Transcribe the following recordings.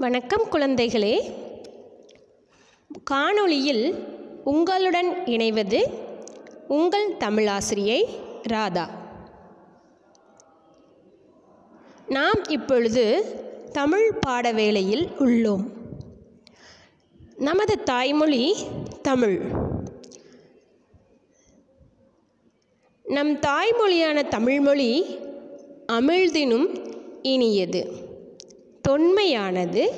வணக்கம் குழந்தைகளே. காணொளியில் உங்களுடன் இணைவது உங்கள் தமிழாசிரியை ராதா. நாம் இப்பொழுது தமிழ் பாட வேளையில் உள்ளோம். நமது தாய்மொழி தமிழ். நம் தாய்மொழியான தமிழ்மொழி அமிழ்தினும் இனியது. தொன்மையானது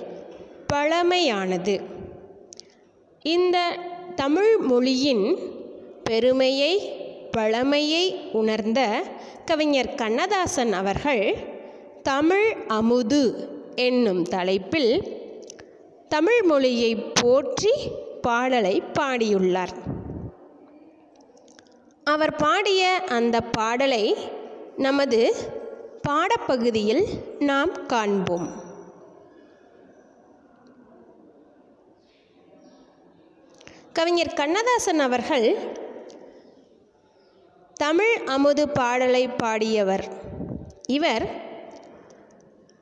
பழமையானது. இந்த தமிழ் மொழியின் பெருமையை பழமையை உணர்ந்த கவிஞர் கண்ணதாசன் அவர்கள் தமிழ் அமுது என்னும் தலைப்பில் தமிழ் மொழியை போற்றி பாடலை பாடியுள்ளார். அவர் பாடிய அந்த பாடலை நமது பாடப்பகுதியில் நாம் காண்போம். கவிஞர் கண்ணதாசன் அவர்கள் தமிழ் அமுது பாடலை பாடியவர். இவர்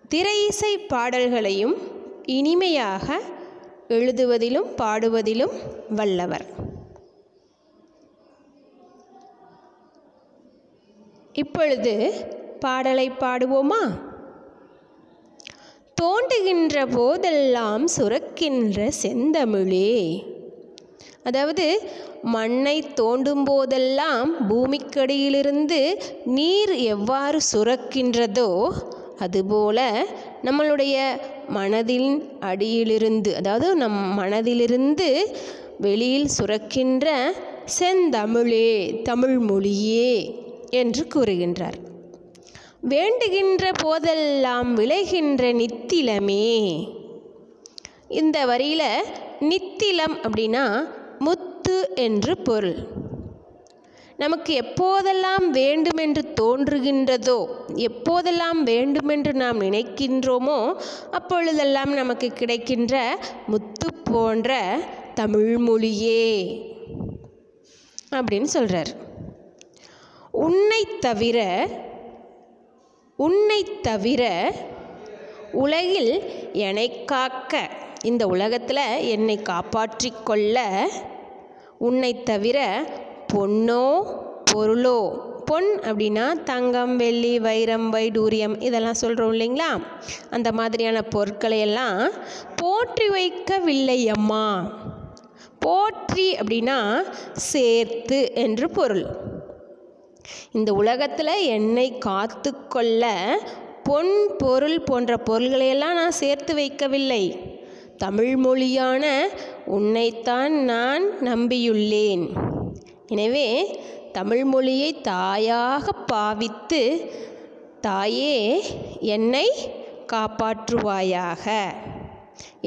திரை இசை பாடல்களையும் இனிமையாக எழுதுவதிலும் பாடுவதிலும் வல்லவர். இப்பொழுது பாடலை பாடுவோமா? தோண்டுகின்ற போதெல்லாம் சுரக்கின்ற செந்தமிழே அதாவது மண்ணை தோண்டும் போதெல்லாம் பூமிக்கடியிலிருந்து நீர் எவ்வாறு சுரக்கின்றதோ அதுபோல நம்மளுடைய மனதின் அடியிலிருந்து அதாவது நம் மனதிலிருந்து வெளியில் சுரக்கின்ற செந்தமிழே தமிழ் மொழியே என்று கூறுகின்றார். வேண்டுகின்ற போதெல்லாம் விளைகின்ற நித்திலமே. இந்த வரியில் நித்திலம் அப்படின்னா என்று பொருள். நமக்கு எப்போதெல்லாம் வேண்டுமென்று தோன்றுகின்றதோ எப்போதெல்லாம் வேண்டுமென்று நாம் நினைக்கின்றோமோ அப்பொழுதெல்லாம் நமக்கு கிடைக்கின்ற முத்து போன்ற தமிழ்மொழியே அப்படின்னு சொல்கிறார் உன்னை தவிர உன்னை தவிர உலகில் என்னை காக்க இந்த உலகத்தில் என்னை காப்பாற்றிக்கொள்ள உன்னை தவிர பொன்னோ பொருளோ? பொன் அப்படின்னா தங்கம் வெள்ளி வைரம் வைடூரியம் இதெல்லாம் சொல்கிறோம் இல்லைங்களா? அந்த மாதிரியான பொருட்களை எல்லாம் போற்றி வைக்கவில்லை அம்மா. போற்றி அப்படின்னா சேர்த்து என்று பொருள். இந்த உலகத்தில் என்னை காத்து கொள்ள பொன் பொருள் போன்ற பொருள்களையெல்லாம் நான் சேர்த்து வைக்கவில்லை. தமிழ்மொழியான உன்னைத்தான் நான் நம்பியுள்ளேன். எனவே தமிழ்மொழியை தாயாக பாவித்து தாயே என்னை காப்பாற்றுவாயாக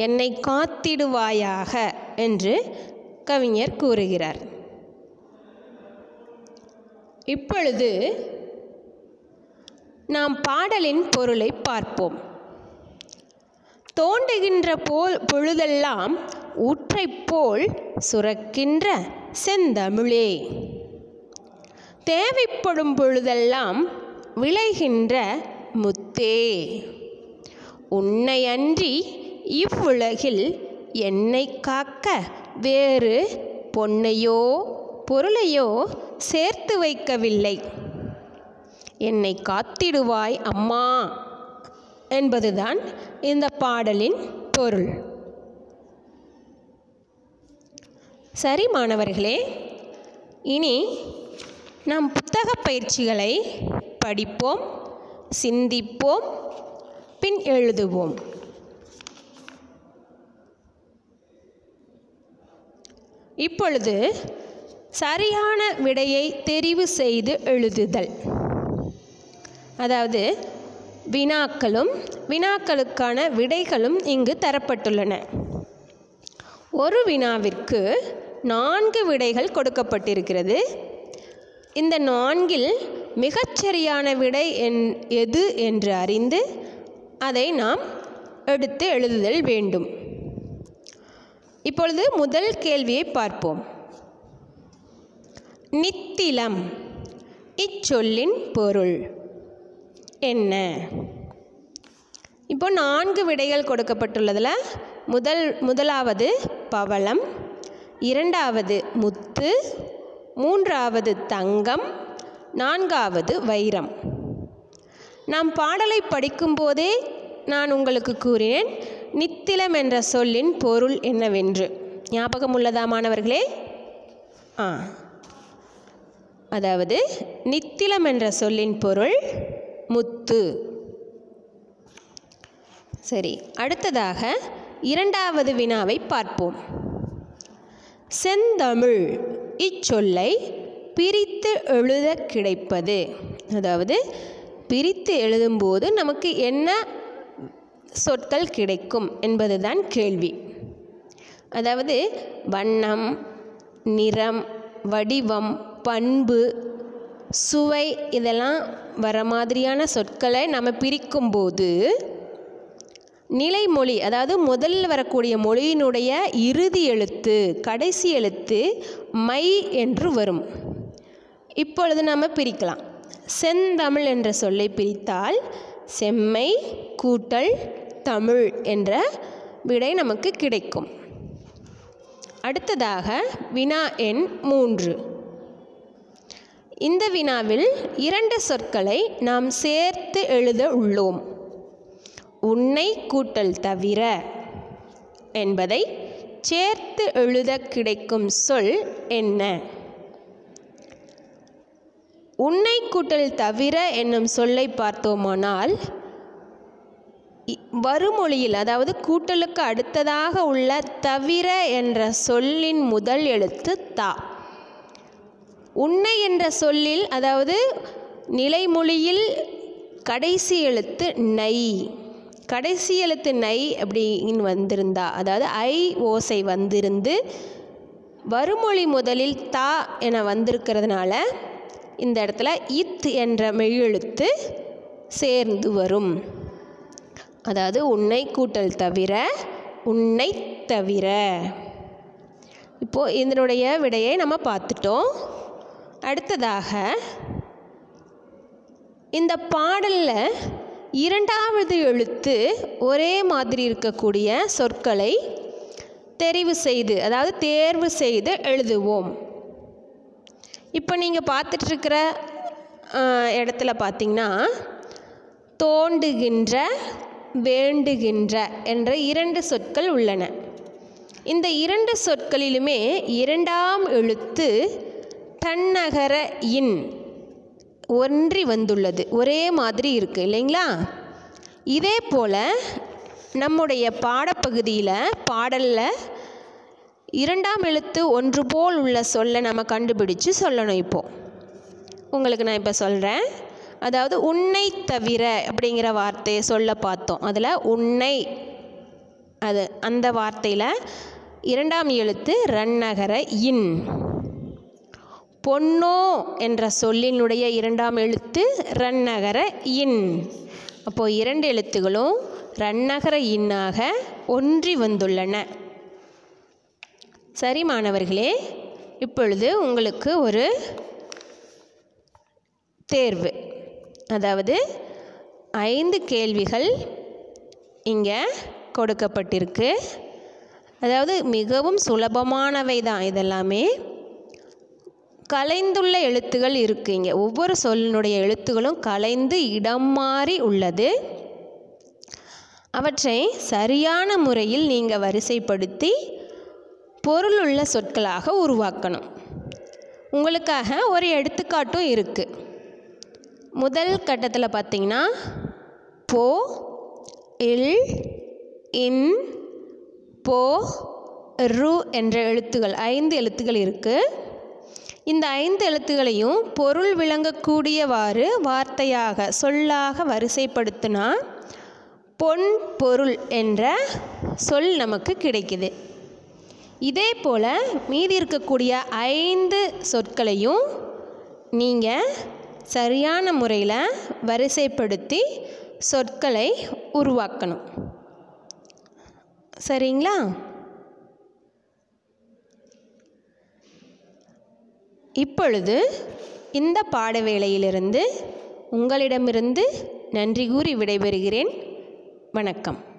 என்னை காத்திடுவாயாக என்று கவிஞர் கூறுகிறார். இப்பொழுது நாம் பாடலின் பொருளை பார்ப்போம். தோண்டுகின்ற போல் பொழுதெல்லாம் ஊற்றைப் போல் சுரக்கின்ற செந்தமிழே. தேவைப்படும் பொழுதெல்லாம் விளைகின்ற முத்தே. உன்னை அன்றி இவ்வுலகில் என்னை காக்க வேறு பொன்னையோ பொருளையோ சேர்த்து வைக்கவில்லை. என்னை காத்திடுவாய் அம்மா. என்பதுதான் இந்த பாடலின் பொருள். சரி மாணவர்களே இனி நாம் புத்தக பயிற்சிகளை படிப்போம் சிந்திப்போம் பின் எழுதுவோம். இப்பொழுது சரியான விடையை தெரிவு செய்து எழுதுதல். அதாவது வினாக்களும் வினாக்களுக்கான விடைகளும் இங்கு தரப்பட்டுள்ளன. ஒரு வினாவிற்கு நான்கு விடைகள் கொடுக்கப்பட்டிருக்கிறது. இந்த நான்கில் மிகச்சரியான விடை என் எது என்று அறிந்து அதை நாம் எடுத்து எழுதுதல் வேண்டும். இப்பொழுது முதல் கேள்வியை பார்ப்போம். நித்திலம் இச்சொல்லின் பொருள். என்ன? இப்போ நான்கு விடைகள் கொடுக்கப்பட்டுள்ளதில் முதல் முதலாவது பவளம் இரண்டாவது முத்து மூன்றாவது தங்கம் நான்காவது வைரம். நாம் பாடலை படிக்கும்போதே நான் உங்களுக்கு கூறினேன் நித்திலம் என்ற சொல்லின் பொருள் என்னவென்று. ஞாபகம் உள்ளதா மாணவர்களே? ஆ. அதாவது நித்திலம் என்ற சொல்லின் பொருள் முத்து சரி அடுத்ததாக இரண்டாவது வினாவை பார்ப்போம். செந்தமிழ் இச்சொல்லை பிரித்து எழுத கிடைப்பது. அதாவது பிரித்து எழுதும்போது நமக்கு என்ன சொற்கள் கிடைக்கும் என்பதுதான் கேள்வி. அதாவது வண்ணம் நிறம் வடிவம் பண்பு சுவை இதெல்லாம் வர மாதிரியான சொற்களை நம்ம பிரிக்கும்போது நிலைமொழி அதாவது முதல்ல வரக்கூடிய மொழியினுடைய இறுதி எழுத்து கடைசி எழுத்து மை என்று வரும். இப்பொழுது நம்ம பிரிக்கலாம். செந்தமிழ் என்ற சொல்லை பிரித்தால் செம்மை கூட்டல் தமிழ் என்ற விடை நமக்கு கிடைக்கும். அடுத்ததாக வினா எண் மூன்று. இந்த வினாவில் இரண்டு சொற்களை நாம் சேர்த்து எழுத உள்ளோம். உன்னை கூட்டல் தவிர என்பதை சேர்த்து எழுத கிடைக்கும் சொல் என்ன? உன்னை கூட்டல் தவிர என்னும் சொல்லை பார்த்தோமானால் வருமொழியில் அதாவது கூட்டலுக்கு அடுத்ததாக உள்ள தவிர என்ற சொல்லின் முதல் எழுத்து தா. உன்னை என்ற சொல்லில் அதாவது நிலைமொழியில் கடைசி எழுத்து நை. கடைசி எழுத்து நை அப்படின்னு வந்திருந்தா அதாவது ஐ ஓசை வந்திருந்து வருமொழி முதலில் தா என வந்திருக்கிறதுனால இந்த இடத்துல இத் என்ற மெய்யெழுத்து சேர்ந்து வரும். அதாவது உன்னை கூட்டல் தவிர உன்னை தவிர. இப்போது இதனுடைய விடையை நம்ம பார்த்துட்டோம். அடுத்ததாக இந்த பாடலில் இரண்டாவது எழுத்து ஒரே மாதிரி இருக்கக்கூடிய சொற்களை தெரிவு செய்து அதாவது தேர்வு செய்து எழுதுவோம். இப்போ நீங்கள் பார்த்துட்ருக்கிற இடத்துல பார்த்தீங்கன்னா தோண்டுகின்ற வேண்டுகின்ற என்ற இரண்டு சொற்கள் உள்ளன. இந்த இரண்டு சொற்களிலுமே இரண்டாம் எழுத்து தன்னகர இன் ஒன்றி வந்துள்ளது. ஒரே மாதிரி இருக்குது இல்லைங்களா? இதே போல் நம்முடைய பாடப்பகுதியில் பாடலில் இரண்டாம் எழுத்து ஒன்று போல் உள்ள சொல்லை நம்ம கண்டுபிடிச்சு சொல்லணும் இப்போது உங்களுக்கு நான் இப்போ சொல்கிறேன் அதாவது உன்னை தவிர அப்படிங்கிற வார்த்தையை சொல்ல பார்த்தோம். அதில் உன்னை அது அந்த வார்த்தையில் இரண்டாம் எழுத்து ரன்னகர இன் பொன்னோ என்ற சொல்லினுடைய இரண்டாம் எழுத்து ரன்னகர இன். அப்போது இரண்டு எழுத்துகளும் ரன்னகர இன்னாக ஒன்றி வந்துள்ளன. சரி மாணவர்களே இப்பொழுது உங்களுக்கு ஒரு தேர்வு. அதாவது ஐந்து கேள்விகள் இங்கே கொடுக்கப்பட்டிருக்கு. அதாவது மிகவும் சுலபமானவை தான் இதெல்லாமே. கலைந்துள்ள எழுத்துகள் இருக்குது இங்கே ஒவ்வொரு சொல்லினுடைய எழுத்துகளும் கலைந்து இடம் மாறி உள்ளது. அவற்றை சரியான முறையில் நீங்கள் வரிசைப்படுத்தி பொருளுள்ள சொற்களாக உருவாக்கணும். உங்களுக்காக ஒரு எடுத்துக்காட்டும் இருக்குது முதல் கட்டத்தில் பார்த்தீங்கன்னா போ இல் இன் போ ரு என்ற எழுத்துகள் ஐந்து எழுத்துகள் இருக்குது இந்த ஐந்து எழுத்துகளையும் பொருள் விளங்கக்கூடியவாறு வார்த்தையாக சொல்லாக வரிசைப்படுத்தினா பொன் பொருள் என்ற சொல் நமக்கு கிடைக்குது. இதே போல் மீதி இருக்கக்கூடிய ஐந்து சொற்களையும் நீங்கள் சரியான முறையில் வரிசைப்படுத்தி சொற்களை உருவாக்கணும். சரிங்களா? இப்பொழுது இந்த பாடவேளையிலிருந்து உங்களிடமிருந்து நன்றி கூறி விடைபெறுகிறேன். வணக்கம்.